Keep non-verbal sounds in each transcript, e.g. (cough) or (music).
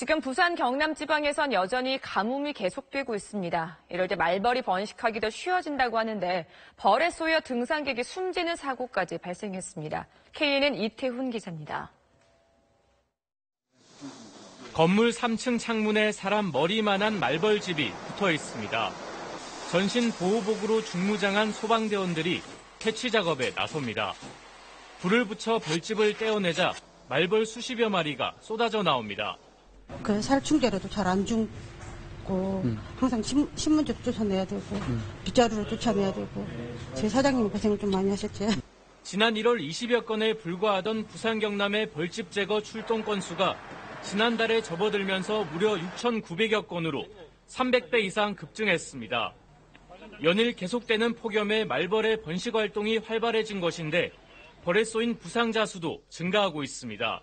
지금 부산 경남 지방에선 여전히 가뭄이 계속되고 있습니다. 이럴 때 말벌이 번식하기도 쉬워진다고 하는데 벌에 쏘여 등산객이 숨지는 사고까지 발생했습니다. KNN 이태훈 기자입니다. 건물 3층 창문에 사람 머리만한 말벌집이 붙어 있습니다. 전신 보호복으로 중무장한 소방대원들이 퇴치 작업에 나섭니다. 불을 붙여 벌집을 떼어내자 말벌 수십여 마리가 쏟아져 나옵니다. 그 살충제로도 잘 안 죽고 항상 신, 신문지도 쫓아내야 되고 빗자루로 쫓아내야 되고 제 사장님 고생을 좀 많이 하셨죠. (laughs) 지난 1월 20여 건에 불과하던 부산 경남의 벌집 제거 출동 건수가 지난달에 접어들면서 무려 6,900여 건으로 300배 이상 급증했습니다. 연일 계속되는 폭염에 말벌의 번식 활동이 활발해진 것인데 벌에 쏘인 부상자 수도 증가하고 있습니다.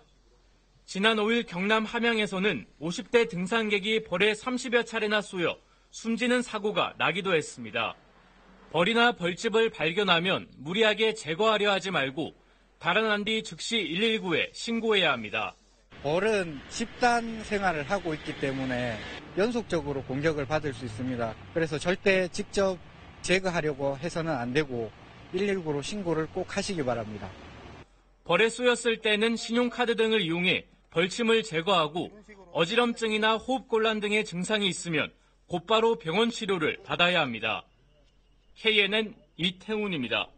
지난 5일 경남 함양에서는 50대 등산객이 벌에 30여 차례나 쏘여 숨지는 사고가 나기도 했습니다. 벌이나 벌집을 발견하면 무리하게 제거하려 하지 말고 달아난 뒤 즉시 119에 신고해야 합니다. 벌은 집단 생활을 하고 있기 때문에 연속적으로 공격을 받을 수 있습니다. 그래서 절대 직접 제거하려고 해서는 안 되고 119로 신고를 꼭 하시기 바랍니다. 벌에 쏘였을 때는 신용카드 등을 이용해 벌침을 제거하고 어지럼증이나 호흡곤란 등의 증상이 있으면 곧바로 병원 치료를 받아야 합니다. KNN 이태훈입니다.